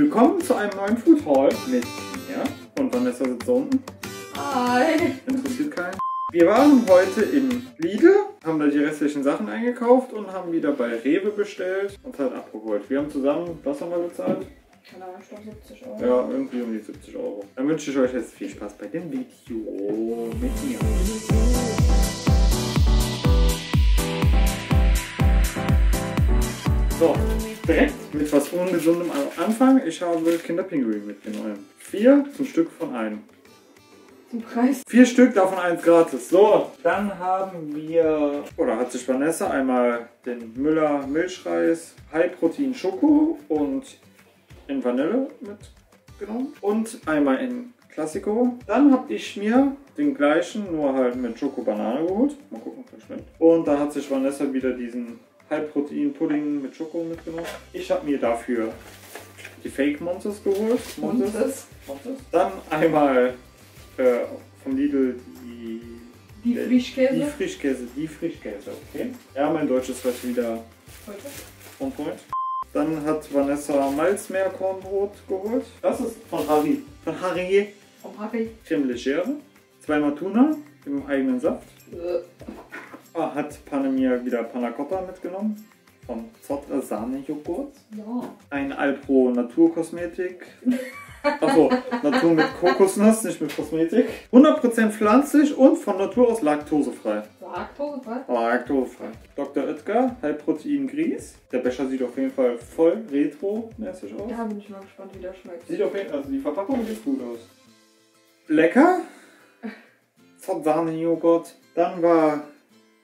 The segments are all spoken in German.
Willkommen zu einem neuen Food Haul mit mir und Vanessa sitzt da unten. Hi. Interessiert keinen. Wir waren heute im Lidl, haben da die restlichen Sachen eingekauft und haben wieder bei Rewe bestellt und halt abgeholt. Wir haben zusammen, was haben wir bezahlt? Keine Ahnung, ich glaube 70 Euro. Ja, irgendwie um die 70 Euro. Dann wünsche ich euch jetzt viel Spaß bei dem Video mit mir. So, direkt mit was Ungesundem am Anfang. Ich habe Kinderpinguin mitgenommen. Vier zum Stück von einem. Zum Preis. Vier Stück, davon eins gratis. So, dann haben wir, oder hat sich Vanessa einmal den Müller Milchreis High Protein Schoko und in Vanille mitgenommen. Und einmal in Classico. Dann habe ich mir den gleichen, nur halt mit Schoko Banane geholt. Mal gucken, ob das schmeckt. Und da hat sich Vanessa wieder diesen High Protein Pudding mit Schoko mitgenommen. Ich habe mir dafür die Fake Monsters geholt. Monsters. Monsters. Monsters. Dann einmal äh, vom Lidl die, Die äh, Frischkäse. Die Frischkäse, die Frischkäse, okay. Ja, mein Deutsch ist heute wieder Heute. on point. Dann hat Vanessa Malzmeerkornbrot geholt. Das ist von Harry. Von Harry. Vom Harry. Creme Legere. Zweimal Tuna im eigenen Saft. Äh, Ah, hat Panemir wieder Panna Cotta mitgenommen. Von Zotter Sahne-Joghurt. Ja. Ein Alpro Naturkosmetik. Achso, Natur mit Kokosnuss, nicht mit Kosmetik. 100% pflanzlich und von Natur aus laktosefrei. Laktosefrei. Laktosefrei. Dr. Oetker, Halbprotein Grieß. Der Becher sieht auf jeden Fall voll retro-mäßig aus. Ja, bin ich mal gespannt, wie der schmeckt. Sieht auf jeden Fall, also die Verpackung sieht gut aus. Lecker. Sahne-Joghurt. Dann war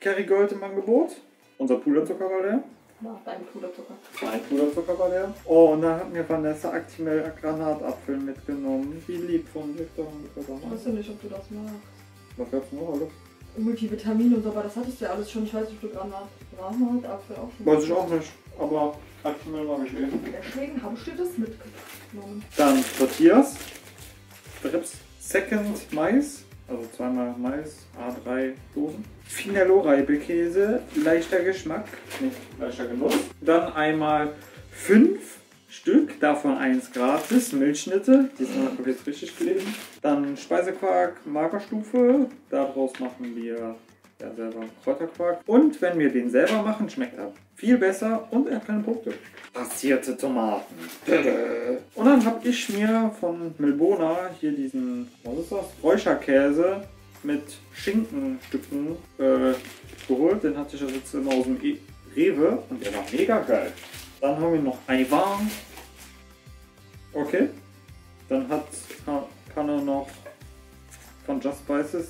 Kerrygold im Angebot. Unser Puderzucker war leer. Nach deinem Puderzucker. Ein Puderzucker war leer. Oh, und dann hat mir Vanessa Actimel Granatapfel mitgenommen. Wie lieb von Victor und Ich Victor. weiß ja nicht, ob du das magst. Was gab's noch alles? Multivitamine und so, aber das hattest du ja alles schon. Ich weiß nicht, ob du Granat, Granatapfel auch schon Weiß ich auch nicht. Aber Actimel mag ich eh. Deswegen habe ich dir das mitgenommen. Dann Tortillas. Strips Second Mais. Also zweimal Mais, A3 Dosen. Finello Reibekäse, leichter Geschmack, nicht leichter Genuss. Dann einmal fünf Stück, davon eins gratis, Milchschnitte, diesmal habe ich jetzt richtig gelesen. Dann Speisequark, Magerstufe, daraus machen wir ja selber Kräuterquark. Und wenn wir den selber machen, schmeckt er viel besser und er hat keine Punkte. Passierte Tomaten. Und dann habe ich mir von Milbona hier diesen, was ist das? Räucherkäse mit Schinkenstücken äh, geholt. Den hatte ich ja jetzt immer aus dem e Rewe und der war mega geil. Dann haben wir noch Aiwan. Okay. Dann hat kann er noch von Just Spices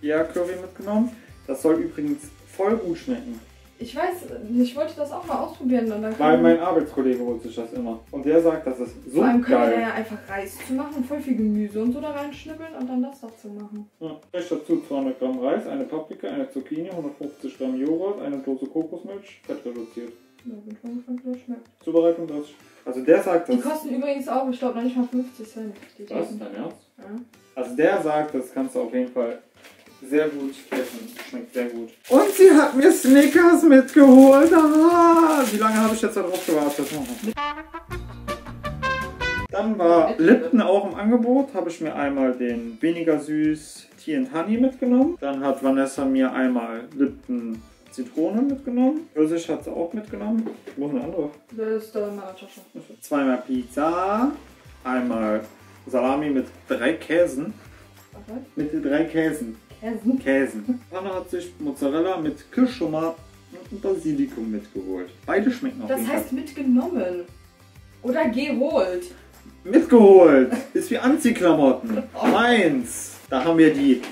ja Curry mitgenommen. Das soll übrigens voll gut schmecken. Ich weiß, ich wollte das auch mal ausprobieren und dann Weil mein Arbeitskollege holt sich das immer. Und der sagt, das ist so Vor allem geil. ja einfach Reis zu machen, voll viel Gemüse und so da reinschnippeln und dann das dazu machen. Ja, ich dazu 200 Gramm Reis, eine Paprika, eine Zucchini, 150 Gramm Joghurt, eine Dose Kokosmilch, fett reduziert. Ja, bin schon gespannt, wie das schmeckt. Zubereitung das. Also der sagt, Die das. kosten übrigens auch, ich glaube, noch nicht mal 50 Cent. Die Was? Dein Ernst? Ja. Also der sagt, das kannst du auf jeden Fall sehr gut essen. Schmeckt sehr gut. Und sie hat mir Snickers mitgeholt. Ah, wie lange habe ich jetzt darauf gewartet? Dann war Lipton auch im Angebot. Habe ich mir einmal den weniger süß Tea and Honey mitgenommen. Dann hat Vanessa mir einmal Lipton Zitrone mitgenommen. Pfirsich hat sie auch mitgenommen. Wo ist eine andere? Das ist da in meiner Tasche. Zweimal Pizza. Einmal Salami mit drei Käsen. Warte. Mit drei Käsen. Käse. Käsen. Anna hat sich Mozzarella mit Kirschtomaten und Basilikum mitgeholt. Beide schmecken auf Das heißt Fall. mitgenommen. Oder geholt. Mitgeholt. Ist wie Anziehklamotten. Meins. Da haben wir die.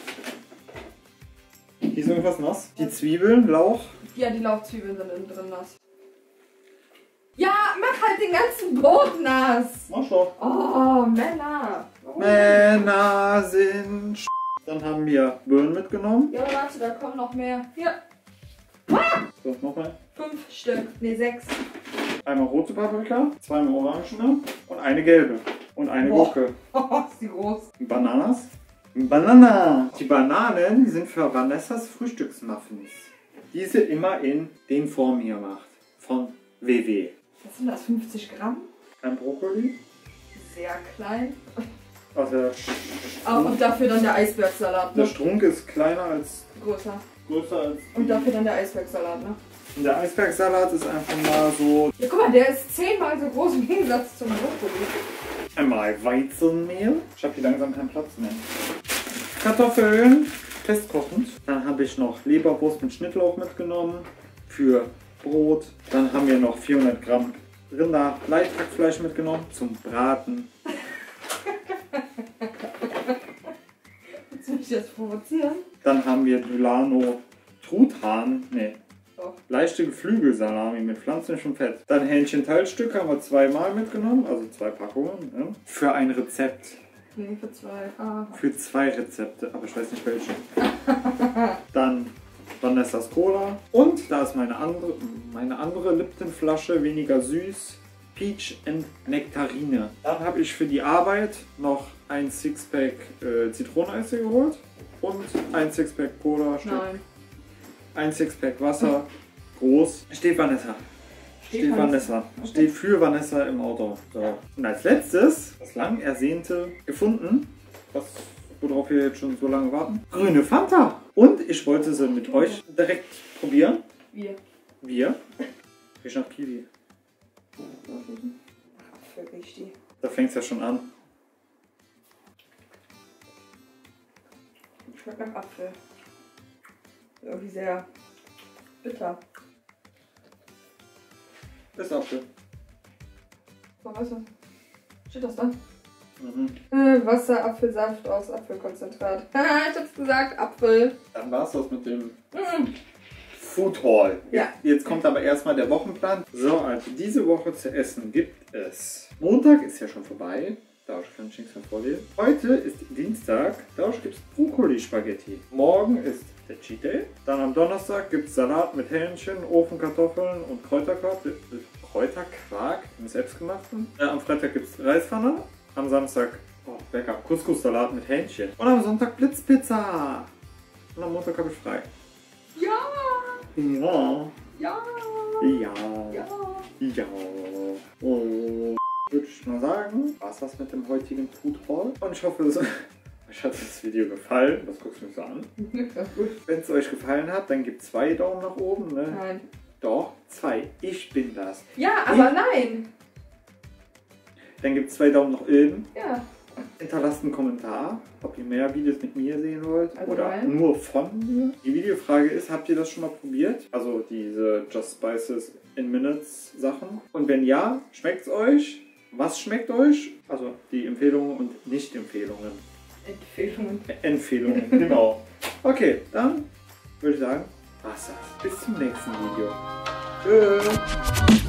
Hier ist irgendwas nass. Die Zwiebeln, Lauch. Ja, die Lauchzwiebeln sind innen drin nass. Ja, mach halt den ganzen Brot nass. Mach doch. Oh, Männer. Oh. Männer sind Dann haben wir Birnen mitgenommen. Ja, warte, da kommen noch mehr. Hier, So, nochmal. fünf Stück. Ne, sechs. Einmal rote Paprika, zweimal orangene und eine gelbe. Und eine Boah. Gurke. Oh, ist die groß. Bananas. Banana. Die Bananen sind für Vanessas Frühstücksmuffins. Die sie immer in den Form hier macht. Von WW. Was sind das, 50 Gramm? Kein Brokkoli, klein. Also der, Ah, und dafür dann der Eisbergsalat, der ne? Strunk ist kleiner als Größer. größer als. Und dafür dann der Eisbergsalat, ne? Und der Eisbergsalat ist einfach mal so Ja, guck mal, der ist zehnmal so groß im Gegensatz zum Brokkoli. einmal Weizenmehl. Ich habe hier langsam keinen Platz mehr. Kartoffeln festkochend. Dann habe ich noch Leberwurst mit Schnittlauch mitgenommen für Brot. Dann haben wir noch 400 Gramm Rinder Leithackfleisch mitgenommen zum Braten. Mich jetzt provozieren? Dann haben wir Dulano Truthahn, nee, Doch. leichte Geflügelsalami mit pflanzlichem Fett. Dann Hähnchen-Teilstück haben wir zweimal mitgenommen, also zwei Packungen. Ne? Für ein Rezept. Nee, für zwei. Ah. Für zwei Rezepte, aber ich weiß nicht welche. Dann Vanessas Cola. Und da ist meine andere, meine andere Lipton-Flasche, weniger süß. Peach and Nektarine. Dann habe ich für die Arbeit noch ein Sixpack äh, Zitroneneis geholt. Und ein Sixpack Cola. Nein. ein Sixpack Wasser. Groß. Steht Vanessa. Steht Steht Vanessa. Vanessa. Steht für Vanessa im Auto. So. Und als letztes, das lang ersehnte gefunden, was, worauf wir jetzt schon so lange warten, grüne Fanta. Und ich wollte sie mit euch direkt probieren. Wir. Wir. Riecht nach Kiwi. Für richtig. Da fängt es ja schon an. Schmeckt nach Apfel. Irgendwie sehr bitter. Ist Apfel. So, weißt du? Steht das da? Mhm. Äh, Wasser, Apfelsaft aus Apfelkonzentrat. Ich hab's gesagt, Apfel. Dann war es das mit dem Mm. Food Hall. Ja. Jetzt kommt aber erstmal der Wochenplan. So, also diese Woche zu essen gibt es. Montag ist ja schon vorbei. Dausch kann ich nichts mehr vorlesen. Heute ist Dienstag. Dausch gibt es Brokkoli-Spaghetti. Morgen ist der Cheat Day. Dann am Donnerstag gibt es Salat mit Hähnchen, Ofenkartoffeln und Kräuterquark. Kräuterquark im selbstgemachten. Äh, am Freitag gibt es Reispfanne. Am Samstag oh, lecker Couscous-Salat mit Hähnchen. Und am Sonntag Blitzpizza. Und am Montag habe ich frei. Ja, Ja. ja, Ja. ja. Und würde ich mal sagen, war's das mit dem heutigen Food Hall. Und ich hoffe, es, euch hat das Video gefallen. Was guckst du mich so an? Wenn es euch gefallen hat, dann gebt zwei Daumen nach oben. Ne? Nein. Doch, zwei. Ich bin das. Ja, aber nein. Dann gebt zwei Daumen nach oben. Ja. Hinterlasst einen Kommentar, ob ihr mehr Videos mit mir sehen wollt Also oder nein. nur von mir. Die Videofrage ist, habt ihr das schon mal probiert? Also diese Just Spices in Minutes Sachen. Und wenn ja, schmeckt es euch? Was schmeckt euch? Also die Empfehlungen und Nicht-Empfehlungen. Empfehlungen. Empfehlungen, genau. Okay, dann würde ich sagen, war's das. Bis zum nächsten Video. Tschüss.